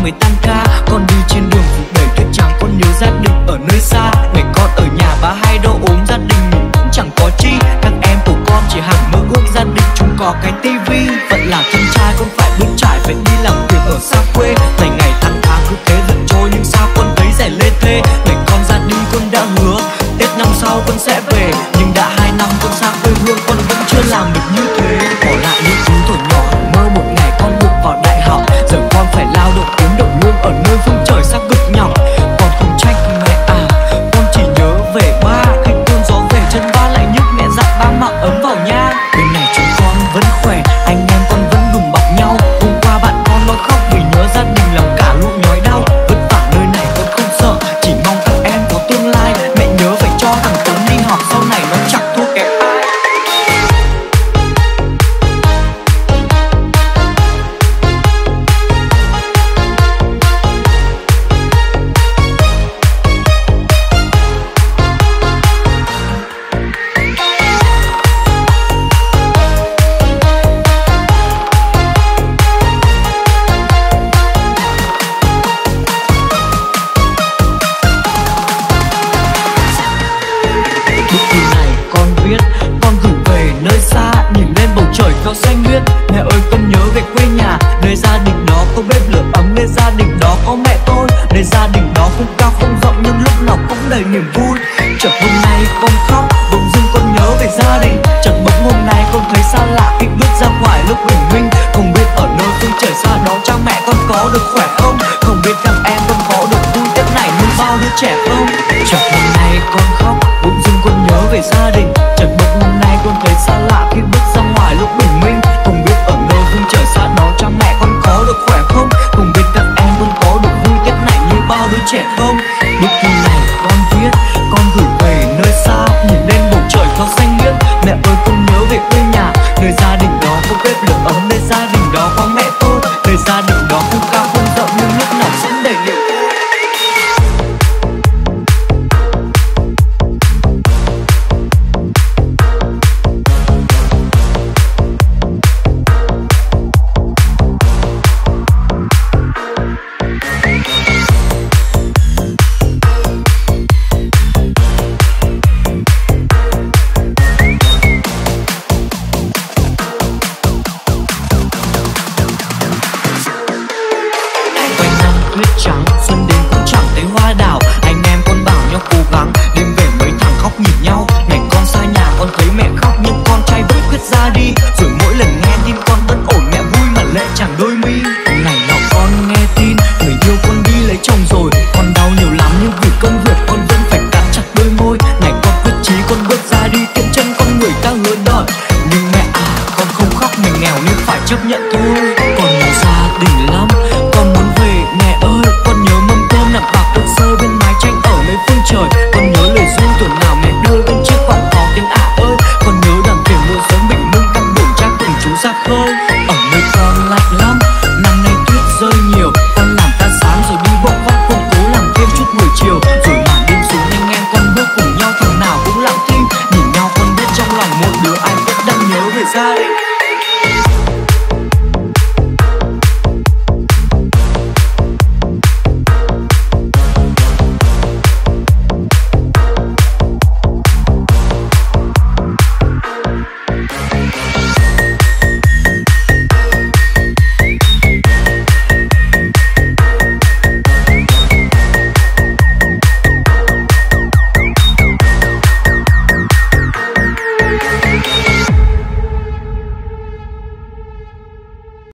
năm mới tan ca. Con đi trên đường phủ đầy tuyết trắng, con nhớ gia đình ở nơi xa. Ngày con ở nhà ba hai đâu ốm gia đình, mình cũng chẳng có chi. Các em của con chỉ hằng mơ ước gia đình chúng có cái tivi. Vẫn là con trai con phải bước trải phải đi làm việc ở xa quê. Ngày ngày tháng viết con gửi về nơi xa, nhìn lên bầu trời cao xanh biếc mẹ ơi, con nhớ về quê nhà, nơi gia đình đó có bếp lửa ấm, nơi gia đình đó có mẹ tôi. Nơi gia đình đó không cao không rộng, nhưng lúc nào cũng đầy niềm vui. Chợt hôm nay con khóc, bỗng dưng con nhớ về gia đình. Chợt bỗng hôm nay con thấy xa lạ khi bước ra ngoài lúc bình minh. Không biết ở nơi phương trời xa đó cha mẹ con có được khỏe không? Không biết các em con có được vui tết này như bao đứa trẻ không tuyết trắng xuân đến cũng chẳng thấy hoa đào. Anh em con bảo nhau cố gắng, đêm về mấy thằng khóc nhìn nhau. Ngày con xa nhà, con thấy mẹ khóc nhưng con trai vẫn quyết ra đi. Rồi mỗi lần nghe tin con vẫn ổn, mẹ vui mà lệ chẳng đôi mi. Ngày nào, con nghe tin, người yêu con đi lấy chồng rồi. Con đau nhiều lắm nhưng vì công việc con vẫn phải cắn chặt đôi môi. Ngày con quyết chí, con bước ra đi, tiễn chân con người ta hứa